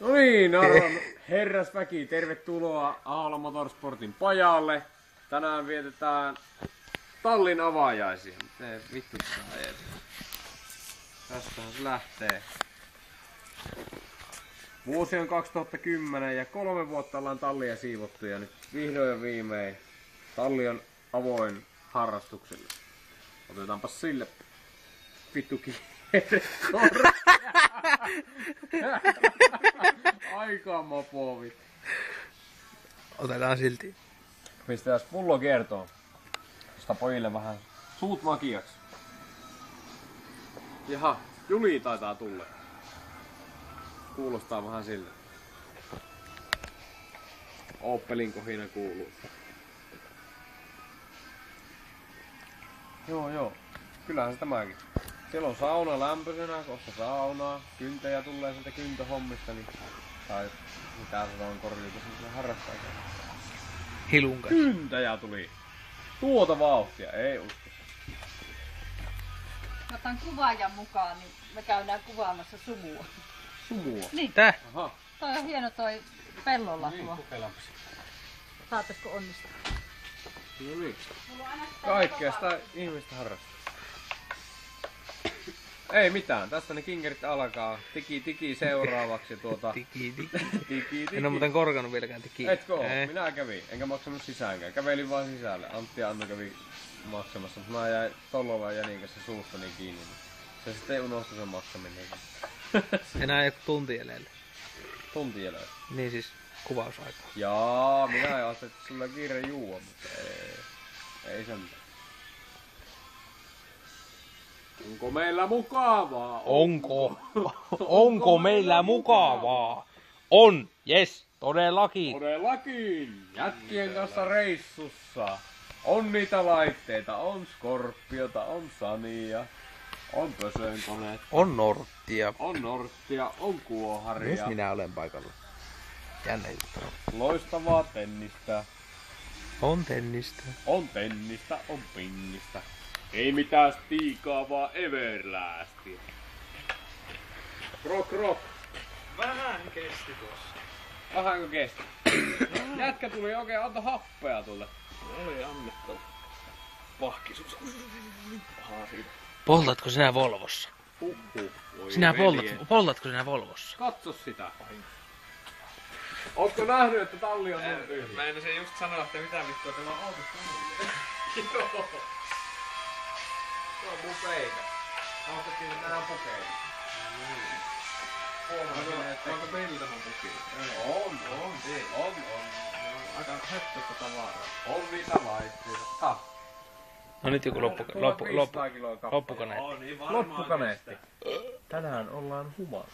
No niin, arvon herrasväki, tervetuloa Aala Motorsportin pajalle. Tänään vietetään tallin avaajaisia. Miten vittu ajetaan? Tästähän se lähtee. Vuosi on 2010 ja kolme vuotta ollaan tallia siivottu ja nyt vihdoin ja viimein talli on avoin harrastukselle. Otetaanpa sille vittu kiire. Aika mopovit. Otetaan silti. Pistetään pullo kiertoon. Sitä pojille vähän suut makiaksi. Jaha, Juli taitaa tulla. Kuulostaa vähän siltä. Opelin kohina kuuluu. Joo, joo. Kyllähän se tämäkin. Siellä on sauna lämpöisenä, kohta saunaa. Kyntäjä tulee sieltä kyntöhommista, niin... Tai mitä se on korjuuta semmoiselle harrastajalle. Hilun kanssa. Kyntäjä tuli. Tuota vauhtia, ei usko. Mä otan kuvaajan mukaan, niin me käydään kuvaamassa sumua. Sumua. Niin, Tää? Aha, toi on hieno toi pellolla niin, tuo. kokeillaanpas. Saataisiko onnistua? No niin. Kaikkea sitä ihmistä harrastaa. Ei mitään, tästä ne kinkerit alkaa. Tiki tiki seuraavaksi tuota. Tiki, tiki. Tiki tiki. En oo muuten korkannut vieläkään tiki. Etkö oo? Ei. Minä kävin, enkä maksanut sisäänkään. Kävelin vaan sisälle. Antti ja Anno kävi maksamassa, mutta mä jäin Tollolla ja Janin kanssa suustani kiinni. niin Se sitten unohtui sen maksaminen. Enää joku tunti jäljellä. Tunti jäljellä. Niin siis kuvausaika. Jaa, minä ajattelin, että sulla on kiire juua, mutta ei. Ei sentään. Onko meillä mukavaa? Onko? Onko meillä mukavaa? On, yes, todellakin. Todellakin! Jätkien kanssa reissussa. On niitä laitteita, on Scorpiota, on Sania, on pösönkoneet, On Norttia. on Norttia, on Kuoharia. Myös minä olen paikalla. Jännä juttu. Loistavaa tennistä. On tennistä. On tennistä, on pingistä. Ei mitään stiikaa, vaan everlastia. Rock rock. Vähän kesti tuossa. Vähänkö kesti? Jätkä tuli oikein anto happea tulle. Oli annettava. Pahkisuus. Poltatko sinä Volvossa? Huhhuh. Voi Sinä veljet. poltat, poltatko sinä Volvossa? Katso sitä. Ootko nähnyt, että talli on niin tyhjä? Mä en se just sanoa, että mitä vittua tämä on autossa Joo. Se on mun peitä. Ostettiin tänään pukeita. Huomasin, että... Onko meillä tähän pukiin? On, on, on, on. Aika höttöstä tavaraa. On niitä laitteita. Ha. No nyt joku loppu, loppu, loppu, 500 kiloa kappale. loppukaneetti. On niin. Loppukaneetti. Tänään ollaan humalla.